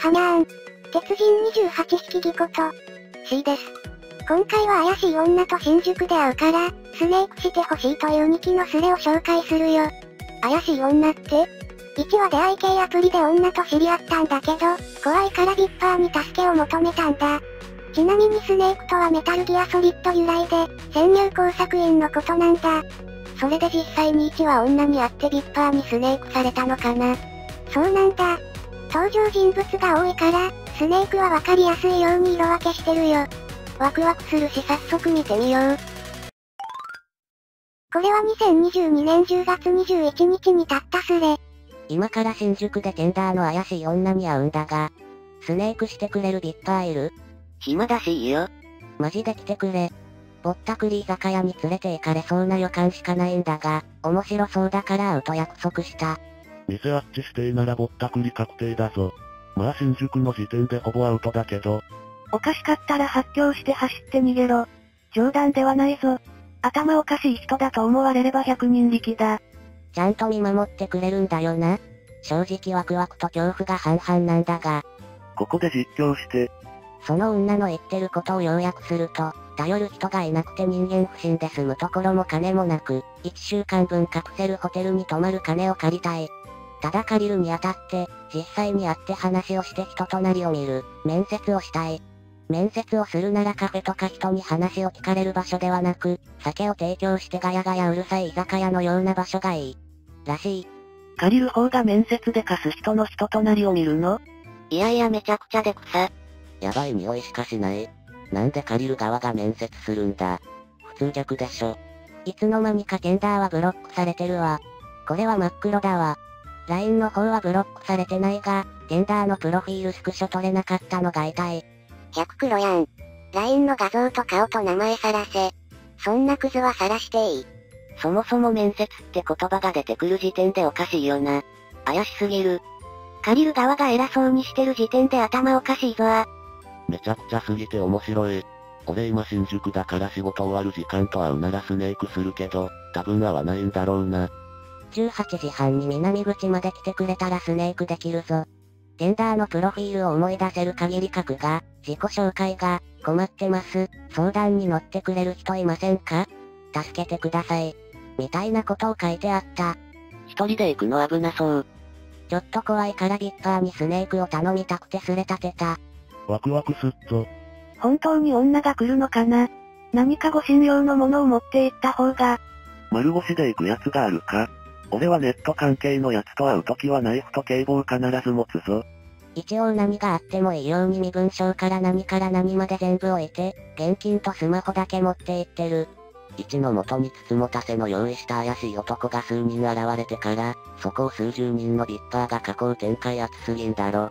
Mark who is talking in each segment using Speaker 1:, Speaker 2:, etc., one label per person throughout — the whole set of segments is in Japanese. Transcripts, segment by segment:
Speaker 1: はにゃーん。鉄人28匹ぎこと。C です。今回は怪しい女と新宿で会うから、スネークしてほしいという2期のスレを紹介するよ。怪しい女って ?1 は出会い系アプリで女と知り合ったんだけど、怖いからビッパーに助けを求めたんだ。ちなみにスネークとはメタルギアソリッド由来で、潜入工作員のことなんだ。それで実際に1は女に会ってビッパーにスネークされたのかな。そうなんだ。登場人物が多いから、スネークはわかりやすいように色分けしてるよ。ワクワクするし早速見てみよう。これは2022年10月21日にたったスレ。
Speaker 2: 今から新宿でテンダーの怪しい女に会うんだが、スネークしてくれるビッパーいる？
Speaker 3: 暇だしいいよ。
Speaker 2: マジで来てくれ。ぼったくり居酒屋に連れて行かれそうな予感しかないんだが、面白そうだから会うと約束した。
Speaker 4: 店あっち指定ならぼったくり確定だぞ。まあ新宿の時点でほぼアウトだけど。
Speaker 5: おかしかったら発狂して走って逃げろ。冗談ではないぞ。頭おかしい人だと思われれば100人力だ。
Speaker 2: ちゃんと見守ってくれるんだよな。正直ワクワクと恐怖が半々なんだが。
Speaker 4: ここで実況して。
Speaker 2: その女の言ってることを要約すると、頼る人がいなくて人間不信で済むところも金もなく、1週間分カプセルホテルに泊まる金を借りたい。ただ借りるにあたって、実際に会って話をして人となりを見る、面接をしたい。面接をするならカフェとか人に話を聞かれる場所ではなく、酒を提供してガヤガヤうるさい居酒屋のような場所がいい。らしい。
Speaker 5: 借りる方が面接で貸す人の人となりを見るの？
Speaker 3: いやいやめちゃくちゃで草。
Speaker 2: やばい匂いしかしない。なんで借りる側が面接するんだ？普通逆でしょ。いつの間にかテンダーはブロックされてるわ。これは真っ黒だわ。LINE の方はブロックされてないが、テンダーのプロフィールスクショ取れなかったのが痛い。
Speaker 3: 100黒やん。LINE の画像と顔と名前さらせ。そんなクズは晒していい。そもそも面接って言葉が出てくる時点でおかしいよな。怪しすぎる。借りる側が偉そうにしてる時点で頭おかしいぞ
Speaker 4: めちゃくちゃすぎて面白い。俺今新宿だから仕事終わる時間と会うならスネークするけど、多分会わないんだろうな。
Speaker 2: 18時半に南口まで来てくれたらスネークできるぞ。テンダーのプロフィールを思い出せる限り書くが、自己紹介が、困ってます。相談に乗ってくれる人いませんか？助けてください。みたいなことを書いてあった。
Speaker 3: 一人で行くの危なそう。
Speaker 2: ちょっと怖いからビッパーにスネークを頼みたくてすれ立てた。
Speaker 4: ワクワクすっぞ。
Speaker 5: 本当に女が来るのかな？何かご信用のものを持って行った方が。
Speaker 4: 丸腰で行くやつがあるか？俺はネット関係のやつと会うときはナイフと警棒必ず持つぞ。
Speaker 2: 一応何があってもいいように身分証から何から何まで全部置いて、現金とスマホだけ持って行ってる。一の元につつもたせの用意した怪しい男が数人現れてから、そこを数十人のビッパーが囲う展開熱すぎんだろ。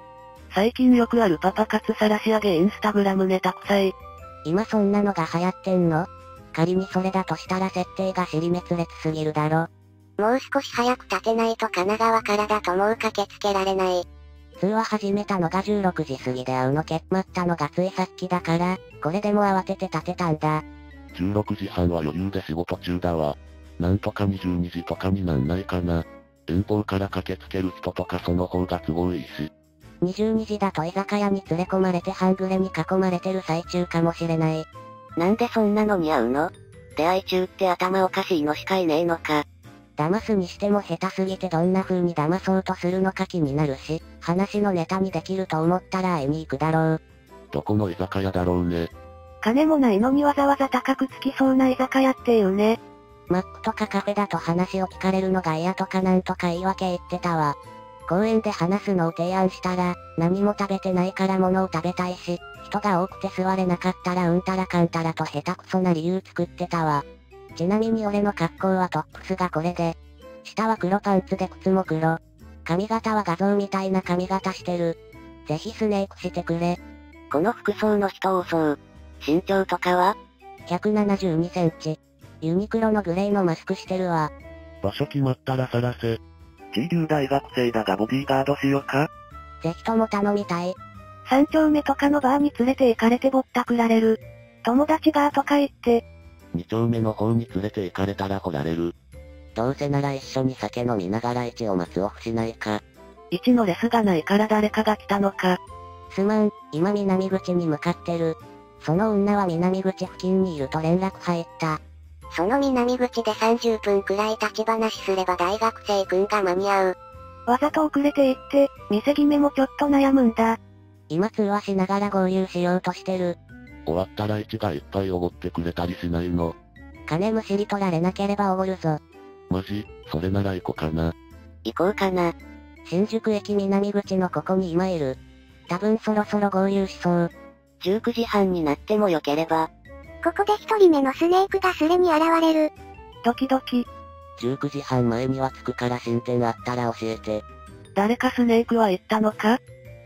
Speaker 5: 最近よくあるパパ活さらし上げインスタグラムネタ臭い。
Speaker 2: 今そんなのが流行ってんの？仮にそれだとしたら設定が尻滅裂すぎるだろ。
Speaker 3: もう少し早く立てないと神奈川からだともう駆けつけられない。
Speaker 2: 通話始めたのが16時過ぎで会うの決まったのがついさっきだから、これでも慌てて立てたんだ。
Speaker 4: 16時半は余裕で仕事中だわ。なんとか22時とかになんないかな。遠方から駆けつける人とかその方が都合いいし。
Speaker 2: 22時だと居酒屋に連れ込まれて半グレに囲まれてる最中かもしれない。
Speaker 3: なんでそんなのに会うの？出会い中って頭おかしいのしかいねえのか。
Speaker 2: 騙すにしても下手すぎてどんな風に騙そうとするのか気になるし、話のネタにできると思ったら会いに行くだろう。
Speaker 4: どこの居酒屋だろうね。
Speaker 5: 金もないのにわざわざ高くつきそうな居酒屋っていうね。
Speaker 2: マックとかカフェだと話を聞かれるのが嫌とかなんとか言い訳言ってたわ。公園で話すのを提案したら、何も食べてないから物を食べたいし、人が多くて座れなかったらうんたらかんたらと下手くそな理由作ってたわ。ちなみに俺の格好はトップスがこれで、下は黒パンツで靴も黒。髪型は画像みたいな髪型してる。ぜひスネークしてくれ。
Speaker 3: この服装の人多そう。身長とかは
Speaker 2: ?172 センチ。ユニクロのグレーのマスクしてるわ。
Speaker 4: 場所決まったらさらせ。G 流大学生だがボディーガードしよか？
Speaker 2: ぜひとも頼みたい。
Speaker 5: 三丁目とかのバーに連れて行かれてぼったくられる。友達がとか言って。
Speaker 4: 二丁目の方に連れて行かれたら掘られる。
Speaker 2: どうせなら一緒に酒飲みながら一を待つオフしないか。
Speaker 5: 一のレスがないから誰かが来たのか。
Speaker 2: すまん、今南口に向かってる。その女は南口付近にいると連絡入った。
Speaker 3: その南口で30分くらい立ち話すれば大学生くんが間に合う。
Speaker 5: わざと遅れていって、店決めもちょっと悩むんだ。
Speaker 2: 今通話しながら合流しようとしてる。
Speaker 4: 終わったら一がいっぱいおごってくれたりしないの？
Speaker 2: 金むしり取られなければおごるぞ。
Speaker 4: マジ、それなら行こかな。
Speaker 3: 行こうかな。
Speaker 2: 新宿駅南口のここに今いる。多分そろそろ合流しそう。
Speaker 3: 19時半になってもよければ。
Speaker 1: ここで一人目のスネークがスレに現れる。
Speaker 5: ドキドキ。
Speaker 2: 19時半前には着くから進展あったら教えて。
Speaker 5: 誰かスネークは言ったのか？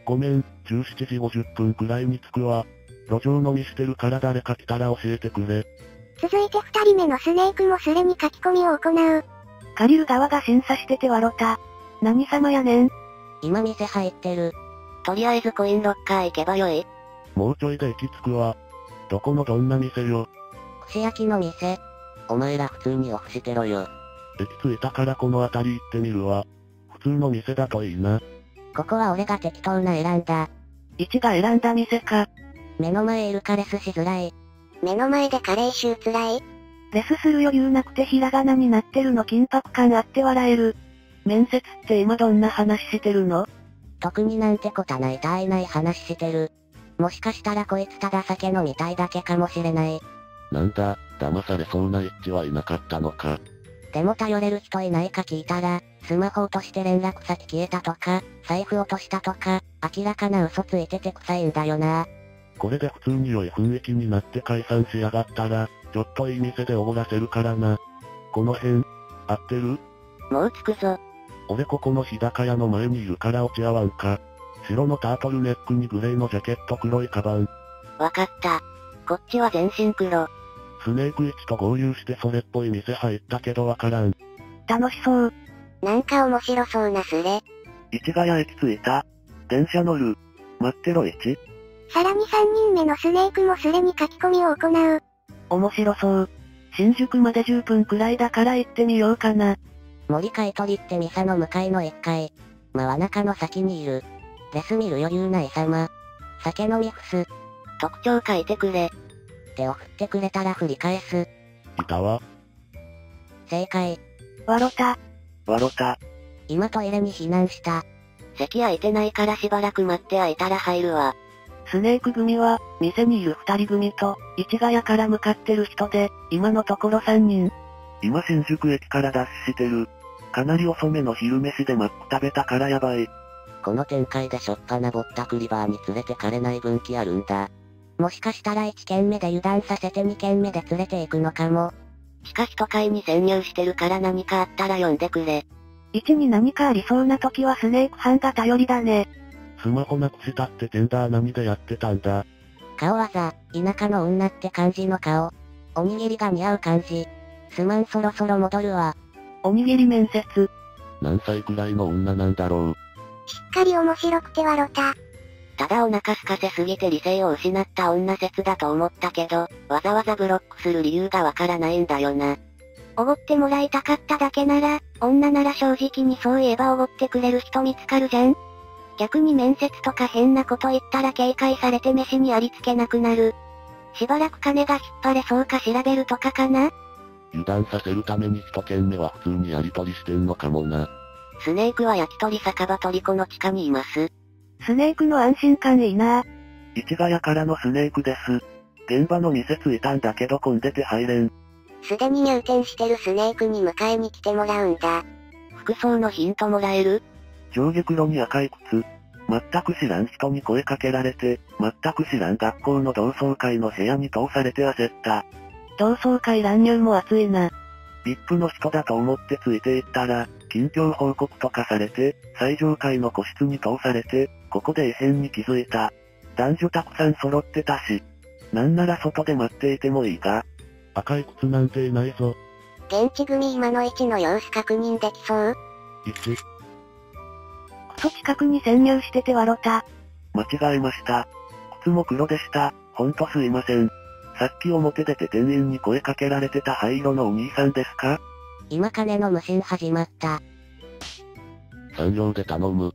Speaker 4: ごめん、17時50分くらいに着くわ。路上飲みしてるから誰か来たら教えてくれ。
Speaker 1: 続いて二人目のスネークもスレに書き込みを行う。
Speaker 5: 借りる側が審査してて笑った。何様やねん。
Speaker 2: 今店入ってる。
Speaker 3: とりあえずコインロッカー行けばよい。
Speaker 4: もうちょいで駅着くわ。どこのどんな店よ。
Speaker 2: 串焼きの店。
Speaker 4: お前ら普通にオフしてろよ。駅着いたからこの辺り行ってみるわ。普通の店だといいな。
Speaker 2: ここは俺が適当な選んだ。
Speaker 5: 一が選んだ店か。
Speaker 2: 目の前いるかレスしづらい。
Speaker 3: 目の前でカレー臭つらい？
Speaker 5: レスする余裕なくてひらがなになってるの緊迫感あって笑える。面接って今どんな話してるの？
Speaker 2: 特になんてことないたいない話してる。もしかしたらこいつただ酒飲みたいだけかもしれない。
Speaker 4: なんだ、騙されそうな一致はいなかったのか。
Speaker 2: でも頼れる人いないか聞いたら、スマホ落として連絡先消えたとか、財布落としたとか、明らかな嘘ついてて臭いんだよな。
Speaker 4: これで普通に良い雰囲気になって解散しやがったら、ちょっといい店でおごらせるからな。この辺、合ってる？
Speaker 3: もう着くぞ。
Speaker 4: 俺ここの日高屋の前にいるから落ち合わんか。白のタートルネックにグレーのジャケット黒いカバン。
Speaker 3: わかった。こっちは全身黒。
Speaker 4: スネーク1と合流してそれっぽい店入ったけどわからん。
Speaker 5: 楽しそう。
Speaker 3: なんか面白そうなスレ。
Speaker 4: 市ヶ谷駅着いた。電車乗る。待ってろ1。
Speaker 1: さらに三人目のスネークもスレに書き込みを行う。
Speaker 5: 面白そう。新宿まで10分くらいだから行ってみようかな。
Speaker 2: 森買い取りって店の向かいの1階。真輪中の先にいる。レス見る余裕ない様。酒飲みフス。
Speaker 3: 特徴書いてくれ。
Speaker 2: 手を振ってくれたら振り返す。
Speaker 4: いたわ。
Speaker 2: 正解。
Speaker 5: 笑った。
Speaker 4: わろた。
Speaker 2: 今トイレに避難した。
Speaker 3: 席空いてないからしばらく待って空いたら入るわ。
Speaker 5: スネーク組は、店にいる二人組と、市ヶ谷から向かってる人で、今のところ三人。
Speaker 4: 今新宿駅から脱してる。かなり遅めの昼飯でマック食べたからやばい。
Speaker 2: この展開でしょっぱなぼったくりバーに連れてかれない分岐あるんだ。もしかしたら1軒目で油断させて2軒目で連れて行くのかも。
Speaker 3: しかし都会に潜入してるから何かあったら呼んでくれ。
Speaker 5: 一に何かありそうな時はスネーク班が頼りだね。
Speaker 4: スマホなくしたってテンダー何でやってたんだ。
Speaker 2: 顔はさ、田舎の女って感じの顔。おにぎりが似合う感じ。すまんそろそろ戻るわ。
Speaker 5: おにぎり面接。
Speaker 4: 何歳くらいの女なんだろう。
Speaker 1: しっかり面白くて笑った。
Speaker 3: ただお腹空かせすぎて理性を失った女説だと思ったけど、わざわざブロックする理由がわからないんだよな。おごってもらいたかっただけなら、女なら正直にそう言えばおごってくれる人見つかるじゃん逆に面接とか変なこと言ったら警戒されて飯にありつけなくなる。しばらく金が引っ張れそうか調べるとかかな
Speaker 4: 油断させるために一軒目は普通にやりとりしてんのかもな。
Speaker 3: スネークは焼き鳥酒場トリコの地下にいます。
Speaker 5: スネークの安心感いいな
Speaker 4: 市ヶ谷からのスネークです。現場の店着いたんだけど混んでて入れん。
Speaker 3: すでに入店してるスネークに迎えに来てもらうんだ。服装のヒントもらえる？
Speaker 4: 上下黒に赤い靴。全く知らん人に声かけられて、全く知らん学校の同窓会の部屋に通されて焦った。
Speaker 5: 同窓会乱入も熱いな。
Speaker 4: VIP の人だと思ってついていったら、近況報告とかされて、最上階の個室に通されて、ここで異変に気づいた。男女たくさん揃ってたし。なんなら外で待っていてもいいが。赤い靴なんていないぞ。
Speaker 3: 現地組今の位置の様子確認できそう
Speaker 4: ？1、
Speaker 5: クソ近くに潜入してて笑った。
Speaker 4: 間違えました。靴も黒でした。ほんとすいません。さっき表出て店員に声かけられてた灰色のお兄さんですか？
Speaker 2: 今金の無心始まった。
Speaker 4: 産業で頼む。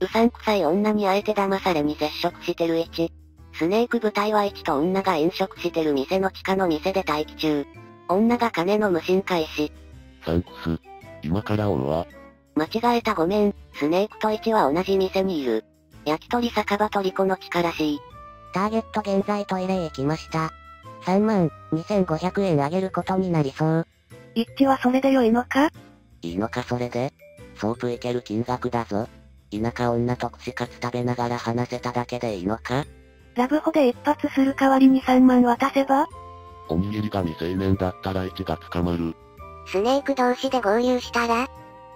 Speaker 3: うさんくさい女にあえて騙されに接触してる1。スネーク部隊は1と女が飲食してる店の地下の店で待機中。女が金の無心開始。
Speaker 4: サンクス。今からオンは
Speaker 3: 間違えたごめん、スネークと1は同じ店にいる。焼き鳥酒場トリコの力らしい。
Speaker 2: ターゲット現在トイレへ行きました。3万2500円あげることになりそう。
Speaker 5: イッチはそれで良いのか？
Speaker 2: いいのかそれで？ソープいける金額だぞ。田舎女と串カツ食べながら話せただけでいいのか？
Speaker 5: ラブホで一発する代わりに3万渡せば？
Speaker 4: おにぎりが未成年だったら1が捕まる。
Speaker 1: スネーク同士で合流したら？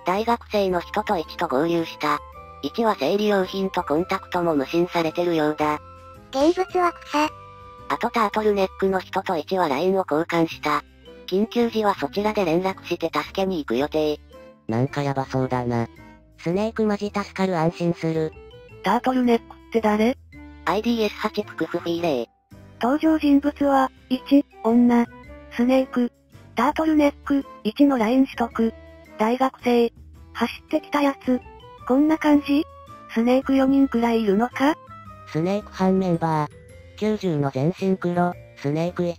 Speaker 3: 大学生の人と1と合流した。1は生理用品とコンタクトも無心されてるようだ。
Speaker 1: 現物は草。
Speaker 3: あとタートルネックの人と1は LINE を交換した。緊急時はそちらで連絡して助けに行く予定。
Speaker 2: なんかやばそうだな。スネークマジ助かる安心する。
Speaker 5: タートルネックって誰
Speaker 3: ？IDS8 プクフフィーレー。
Speaker 5: 登場人物は、1、女、スネーク、タートルネック、1のライン取得、大学生、走ってきたやつ。こんな感じ？スネーク4人くらいいるのか？
Speaker 2: スネーク班メンバー。90の全身黒、スネーク1。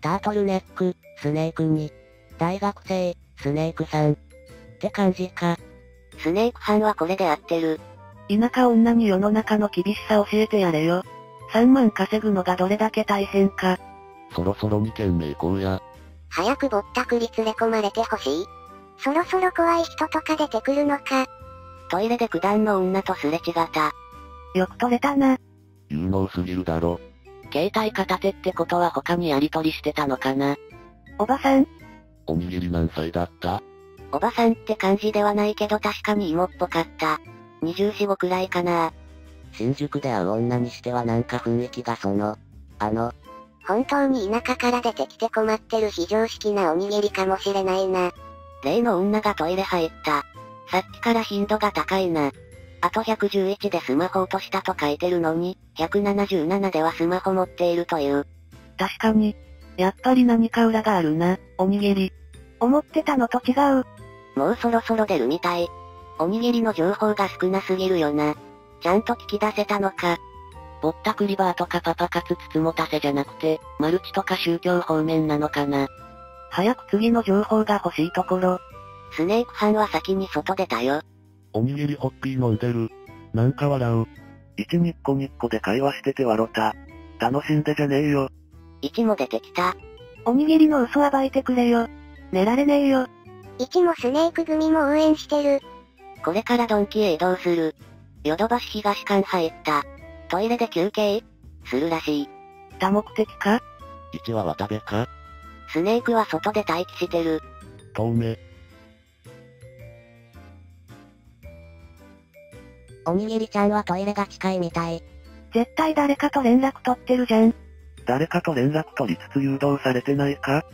Speaker 2: タートルネック、スネーク2。大学生、スネーク3。って感じか。
Speaker 3: スネーク班はこれで合ってる。
Speaker 5: 田舎女に世の中の厳しさ教えてやれよ。3万稼ぐのがどれだけ大変か。
Speaker 4: そろそろ2件目行こうや。
Speaker 1: 早くぼったくり連れ込まれてほしい。そろそろ怖い人とか出てくるのか。
Speaker 3: トイレで九段の女とすれ違った。
Speaker 5: よく取れたな。
Speaker 4: 有能すぎるだろ。
Speaker 3: 携帯片手ってことは他にやり取りしてたのかな。
Speaker 5: おばさん、
Speaker 4: おにぎり何歳だった
Speaker 3: おばさんって感じではないけど確かに芋っぽかった。24、5くらいかな。
Speaker 2: 新宿で会う女にしてはなんか雰囲気がその、あの、
Speaker 1: 本当に田舎から出てきて困ってる非常識なおにぎりかもしれないな。
Speaker 3: 例の女がトイレ入った。さっきから頻度が高いな。あと111でスマホ落としたと書いてるのに、177ではスマホ持っているという。
Speaker 5: 確かに。やっぱり何か裏があるな、おにぎり。思ってたのと違う。
Speaker 3: もうそろそろ出るみたい。おにぎりの情報が少なすぎるよな。ちゃんと聞き出せたのか。ぼったくりバーとかパパ活つつもたせじゃなくて、マルチとか宗教方面なのかな。
Speaker 5: 早く次の情報が欲しいところ。
Speaker 3: スネーク班は先に外出たよ。
Speaker 4: おにぎりホッピー飲んでる。なんか笑う。一ニッコニッコで会話してて笑った。楽しんでじゃねえよ。
Speaker 3: 1も出てきた。
Speaker 5: おにぎりの嘘暴いてくれよ。寝られねえよ。
Speaker 1: 一もスネーク組も応援してる。
Speaker 3: これからドンキへ移動する。ヨドバシ東館入った。トイレで休憩？するらしい。
Speaker 5: 多目的か
Speaker 4: ？1は渡部か？
Speaker 3: スネークは外で待機してる。
Speaker 4: 遠目。
Speaker 2: おにぎりちゃんはトイレが近いみたい。
Speaker 5: 絶対誰かと連絡取ってるじゃん。
Speaker 4: 誰かと連絡取りつつ誘導されてないか？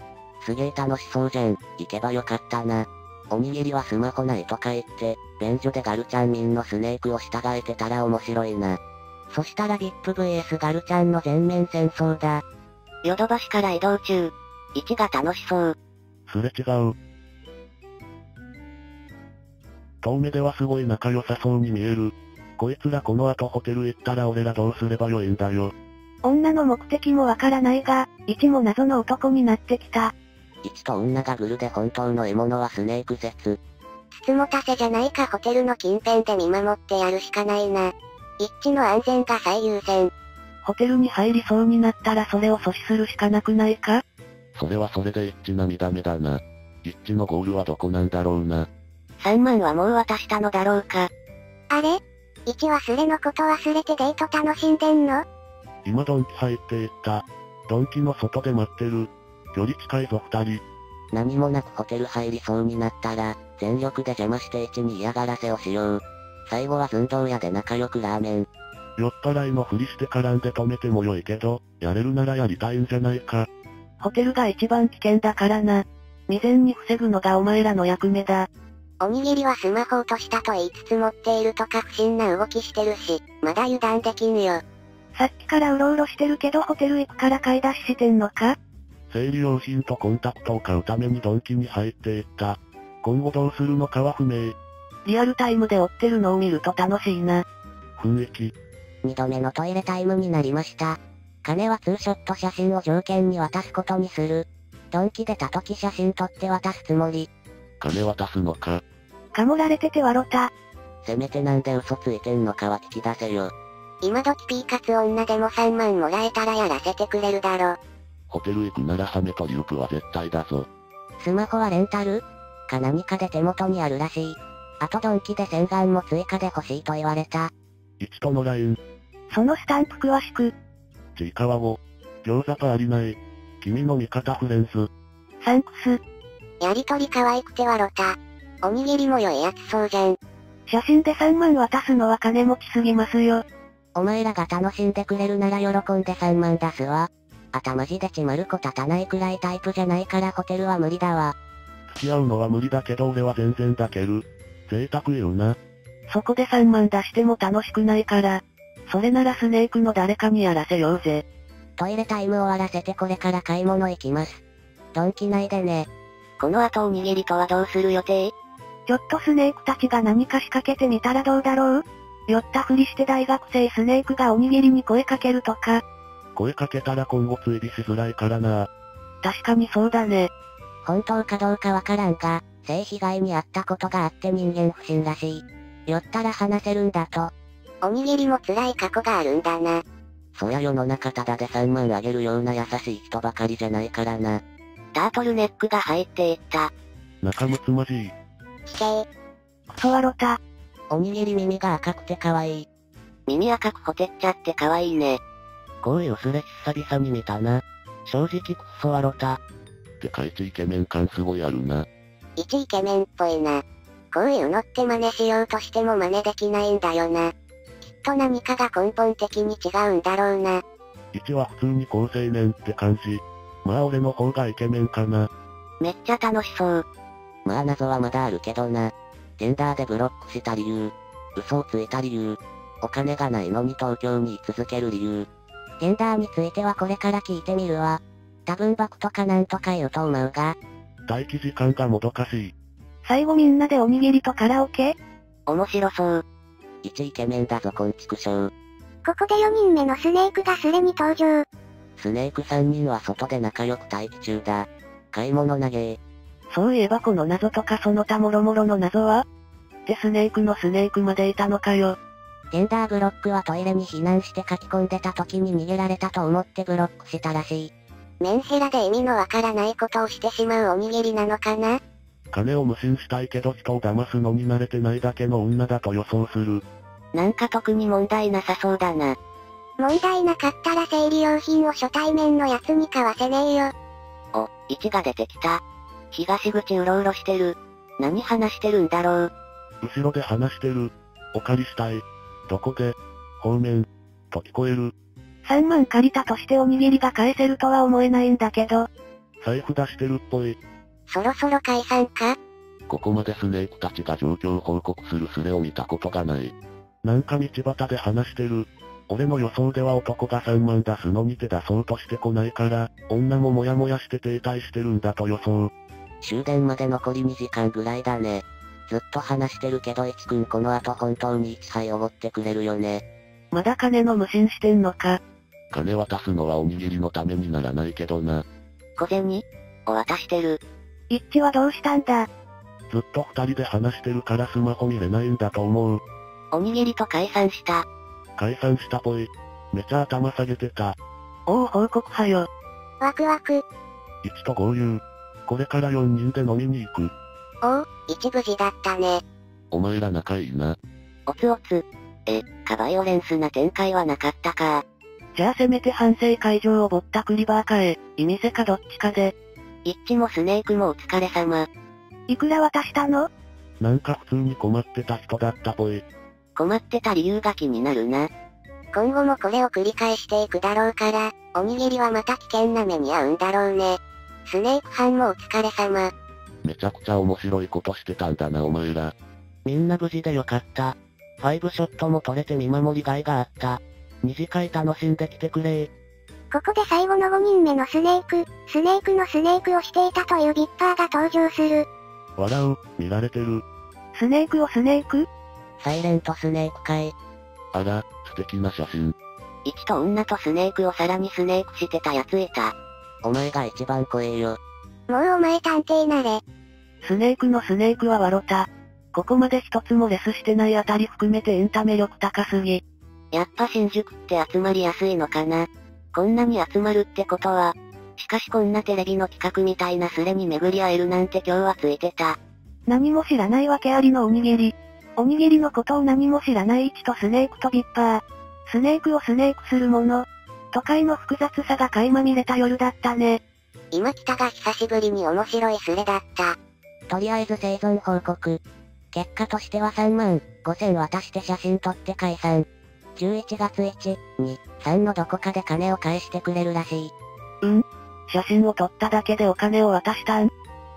Speaker 2: すげえ楽しそうじゃん。行けばよかったな。おにぎりはスマホないとか言って、便所でガルちゃん民のスネークを従えてたら面白いな。そしたら VIPVS ガルちゃんの全面戦争だ。
Speaker 3: ヨドバシから移動中。1が楽しそう。
Speaker 4: すれ違う。遠目ではすごい仲良さそうに見える。こいつらこの後ホテル行ったら俺らどうすればよいんだよ。
Speaker 5: 女の目的もわからないが、一も謎の男になってきた。
Speaker 2: 一と女がグルで本当の獲物はスネーク説。
Speaker 1: つつもたせじゃないかホテルの近辺で見守ってやるしかないな。一致の安全が最優先。
Speaker 5: ホテルに入りそうになったらそれを阻止するしかなくないか？
Speaker 4: それはそれで一致な見た目だな。一致のゴールはどこなんだろうな。
Speaker 3: 3万はもう渡したのだろうか。
Speaker 1: あれ？一忘れのこと忘れてデート楽しんでんの？
Speaker 4: 今ドンキ入っていった。ドンキの外で待ってる。距離近いぞ二人。
Speaker 2: 何もなくホテル入りそうになったら、全力で邪魔して一に嫌がらせをしよう。最後は寸胴屋で仲良くラーメン。
Speaker 4: 酔っ払いのふりして絡んで止めても良いけど、やれるならやりたいんじゃないか。
Speaker 5: ホテルが一番危険だからな。未然に防ぐのがお前らの役目だ。
Speaker 1: おにぎりはスマホ落としたと言いつつ持っているとか不審な動きしてるし、まだ油断できんよ。
Speaker 5: さっきからうろうろしてるけどホテル行くから買い出ししてんのか？
Speaker 4: 生理用品とコンタクトを買うためにドンキに入っていった。今後どうするのかは不明。
Speaker 5: リアルタイムで追ってるのを見ると楽しいな。
Speaker 4: 雰囲気。
Speaker 2: 二度目のトイレタイムになりました。金はツーショット写真を条件に渡すことにする。ドンキ出た時写真撮って渡すつもり。
Speaker 4: 金渡すのか。
Speaker 5: かもられててわろた。
Speaker 2: せめてなんで嘘ついてんのかは聞き出せよ。
Speaker 3: 今時ピーカツ女でも3万もらえたらやらせてくれるだろ。
Speaker 4: ホテル行くならハメとリュープは絶対だぞ。
Speaker 2: スマホはレンタル？か何かで手元にあるらしい。あとドンキで洗顔も追加で欲しいと言われた。
Speaker 4: 1とのライン、
Speaker 5: そのスタンプ詳しく。
Speaker 4: ちいかわを。餃子とありない。君の味方フレンズ。
Speaker 5: サンクス。
Speaker 3: やりとり可愛くてわろた。おにぎりも良いやつそうじゃん。
Speaker 5: 写真で3万渡すのは金持ちすぎますよ。
Speaker 2: お前らが楽しんでくれるなら喜んで3万出すわ。あたまじでちまる子立たないくらいタイプじゃないからホテルは無理だわ。
Speaker 4: 付き合うのは無理だけど俺は全然抱ける。贅沢言うな。
Speaker 5: そこで3万出しても楽しくないから。それならスネークの誰かにやらせようぜ。
Speaker 2: トイレタイム終わらせてこれから買い物行きます。ドンキ内でね。
Speaker 3: この後おにぎりとはどうする予定？
Speaker 5: ちょっとスネークたちが何か仕掛けてみたらどうだろう？酔ったふりして大学生スネークがおにぎりに声かけるとか。
Speaker 4: 声かけたら今後追尾しづらいからな。
Speaker 5: 確かにそうだね。
Speaker 2: 本当かどうかわからんが、性被害に遭ったことがあって人間不信らしい。酔ったら話せるんだと。
Speaker 3: おにぎりも辛い過去があるんだな。
Speaker 2: そりゃ世の中ただで3万あげるような優しい人ばかりじゃないからな。
Speaker 3: タートルネックが入っていった。
Speaker 4: 仲睦まじい。
Speaker 3: 規定。
Speaker 5: クソワロタ。
Speaker 2: おにぎり耳が赤くて可愛い。
Speaker 3: 耳赤くほてっちゃって可愛いね。
Speaker 2: こういうスレ久々に見たな。正直クソワロタ。
Speaker 4: てか一イケメン感すごいあるな。
Speaker 3: 一イケメンっぽいな。こういうのって真似しようとしても真似できないんだよな。と何かが根本的に違うんだろうな。
Speaker 4: 1は普通に高青年って感じ。まあ俺の方がイケメンかな。
Speaker 3: めっちゃ楽しそう。
Speaker 2: まあ謎はまだあるけどな。ジェンダーでブロックした理由。嘘をついた理由。お金がないのに東京に居続ける理由。ジェンダーについてはこれから聞いてみるわ。多分バクとかなんとか言うと思うが、
Speaker 4: 待機時間がもどかしい。
Speaker 5: 最後みんなでおにぎりとカラオケ？
Speaker 3: 面白そう。
Speaker 2: 一イケメンだぞこんちくしょう。
Speaker 1: ここで4人目のスネークがスレに登場。
Speaker 2: スネーク3人は外で仲良く待機中だ。買い物投げ
Speaker 5: そういえばこの謎とかその他もろもろの謎は？でスネークのスネークまでいたのかよ。
Speaker 2: ジェンダーブロックはトイレに避難して書き込んでた時に逃げられたと思ってブロックしたらしい。
Speaker 3: メンヘラで意味のわからないことをしてしまうおにぎりなのかな？
Speaker 4: 金を無心したいけど人を騙すのに慣れてないだけの女だと予想する。
Speaker 3: なんか特に問題なさそうだな。
Speaker 1: 問題なかったら生理用品を初対面のやつに買わせねえよ。
Speaker 3: お、1が出てきた。東口うろうろしてる。何話してるんだろう。
Speaker 4: 後ろで話してる。お借りしたい。どこで？方面。と聞こえる。
Speaker 5: 3万借りたとしておにぎりが返せるとは思えないんだけど、
Speaker 4: 財布出してるっぽい。
Speaker 3: そろそろ解散か？
Speaker 4: ここまでスネークたちが状況報告するスレを見たことがない。なんか道端で話してる。俺の予想では男が3万出すのに手出そうとしてこないから、女もモヤモヤして停滞してるんだと予想。
Speaker 2: 終電まで残り2時間ぐらいだね。ずっと話してるけど、いちくんこの後本当に1杯おごってくれるよね。
Speaker 5: まだ金の無心してんのか？
Speaker 4: 金渡すのはおにぎりのためにならないけどな。
Speaker 3: 小銭？を渡してる。
Speaker 5: 一致はどうしたんだ？
Speaker 4: ずっと二人で話してるからスマホ見れないんだと思う。
Speaker 3: おにぎりと解散した。
Speaker 4: 解散したぽい。めちゃ頭下げてた。
Speaker 5: おお報告はよ。
Speaker 1: ワクワク。
Speaker 4: 1と合流。これから4人で飲みに行く。
Speaker 3: おお、一無事だったね。
Speaker 4: お前ら仲いいな。
Speaker 3: おつおつ。え、かバイオレンスな展開はなかったか。
Speaker 5: じゃあせめて反省会場をぼったくりバーかへ、意味せかどっちかで。
Speaker 3: 一致もスネークもお疲れ様。
Speaker 5: いくら渡したの？
Speaker 4: なんか普通に困ってた人だったぽい。
Speaker 3: 困ってた理由が気になるな。今後もこれを繰り返していくだろうから、おにぎりはまた危険な目に遭うんだろうね。スネーク班もお疲れ様。
Speaker 4: めちゃくちゃ面白いことしてたんだなお前ら。
Speaker 2: みんな無事でよかった。ファイブショットも取れて見守りがいがあった。二次会楽しんできてくれ
Speaker 1: ここで最後の5人目のスネーク、スネークのスネークをしていたというビッパーが登場する。
Speaker 4: 笑う、見られてる。
Speaker 5: スネークをスネーク？
Speaker 2: サイレントスネークかい。
Speaker 4: あら、素敵な写真。
Speaker 3: 一と女とスネークをさらにスネークしてたやついた。
Speaker 2: お前が一番怖えよ。
Speaker 1: もうお前探偵なれ。
Speaker 5: スネークのスネークは笑った。ここまで一つもレスしてないあたり含めてエンタメ力高すぎ。
Speaker 3: やっぱ新宿って集まりやすいのかな。こんなに集まるってことは。しかしこんなテレビの企画みたいなスレに巡り合えるなんて今日はついてた。
Speaker 5: 何も知らないわけありのおにぎり。おにぎりのことを何も知らない位置とスネークとビッパー。スネークをスネークするもの。都会の複雑さが垣間見れた夜だったね。
Speaker 1: 今北が久しぶりに面白いスレだった。
Speaker 2: とりあえず生存報告。結果としては3万5千渡して写真撮って解散。11月1、2、3のどこかで金を返してくれるらしい。
Speaker 5: 写真を撮っただけでお金を渡したん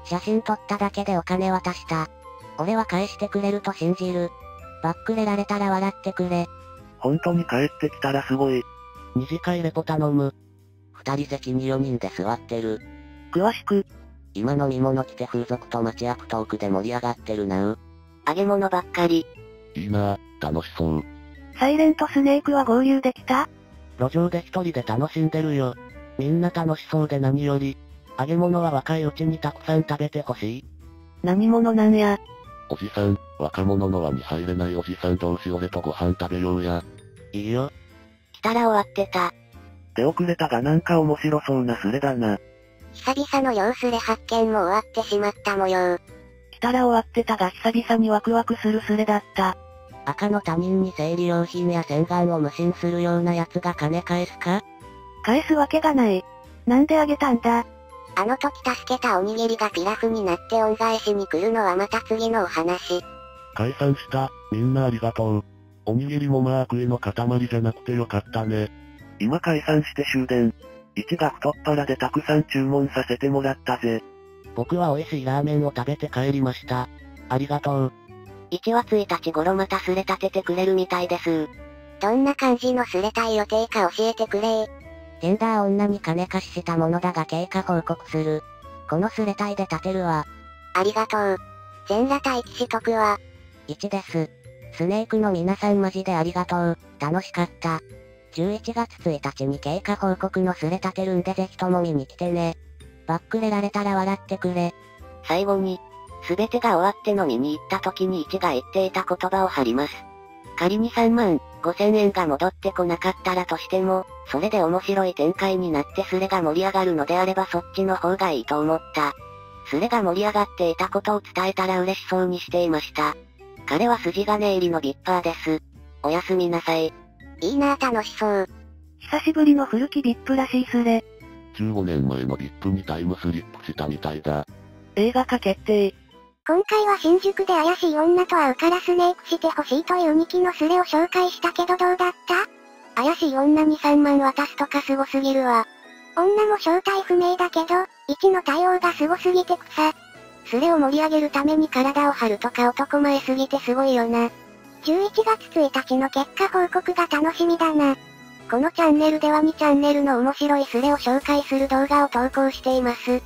Speaker 2: 写真撮っただけでお金渡した。俺は返してくれると信じる。バックレられたら笑ってくれ。
Speaker 4: 本当に帰ってきたらすごい。
Speaker 2: 二次会レポ頼む。二人席に4人で座ってる。
Speaker 5: 詳しく、
Speaker 2: 今飲み物来て風俗と町役トークで盛り上がってるなう。
Speaker 3: 揚げ物ばっかり。
Speaker 4: いいな楽しそう。
Speaker 5: サイレントスネークは合流できた？
Speaker 2: 路上で一人で楽しんでるよ。みんな楽しそうで何より。揚げ物は若いうちにたくさん食べてほしい。
Speaker 5: 何者なんや？
Speaker 4: おじさん、若者の輪に入れないおじさん同士俺とご飯食べようや。
Speaker 2: いいよ。
Speaker 3: 来たら終わってた。
Speaker 4: 出遅れたがなんか面白そうなスレだな。
Speaker 1: 久々の様子レ発見も終わってしまった模様。
Speaker 5: 来たら終わってたが久々にワクワクするスレだった。
Speaker 2: 赤の他人に生理用品や洗顔を無心するような奴が金返すか？
Speaker 5: 返すわけがない。なんであげたんだ？
Speaker 1: あの時助けたおにぎりがピラフになって恩返しに来るのはまた次のお話。
Speaker 4: 解散した。みんなありがとう。おにぎりもまあ悪意の塊じゃなくてよかったね。今解散して終電。1が太っ腹でたくさん注文させてもらったぜ。
Speaker 2: 僕は美味しいラーメンを食べて帰りました。ありがとう。
Speaker 3: 1話1日頃またすれ立ててくれるみたいです。
Speaker 1: どんな感じのスレたい予定か教えてくれ
Speaker 2: ジェンダー女に金貸ししたものだが経過報告する。このスレタイで立てるわ。
Speaker 1: ありがとう。全裸待機しとくわ。
Speaker 2: 1です。スネークの皆さんマジでありがとう。楽しかった。11月1日に経過報告のスレ立てるんでぜひとも見に来てね。バックレられたら笑ってくれ。
Speaker 3: 最後に、すべてが終わって飲みに行った時に1が言っていた言葉を貼ります。仮に3万5千円が戻ってこなかったらとしても、それで面白い展開になってスレが盛り上がるのであればそっちの方がいいと思った。スレが盛り上がっていたことを伝えたら嬉しそうにしていました。彼は筋金入りのビッパーです。おやすみなさい。
Speaker 1: いいなぁ楽しそう。
Speaker 5: 久しぶりの古きビップらしいスレ。
Speaker 4: 15年前のビップにタイムスリップしたみたいだ。
Speaker 5: 映画化決定。
Speaker 1: 今回は新宿で怪しい女と会うからスネークしてほしいという2期のスレを紹介したけどどうだった？怪しい女に3万渡すとかすごすぎるわ。女も正体不明だけど、1の対応がすごすぎて草。スレを盛り上げるために体を張るとか男前すぎてすごいよな。11月1日の結果報告が楽しみだな。このチャンネルでは2チャンネルの面白いスレを紹介する動画を投稿しています。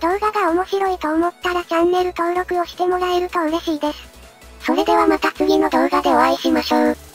Speaker 1: 動画が面白いと思ったらチャンネル登録をしてもらえると嬉しいです。それではまた次の動画でお会いしましょう。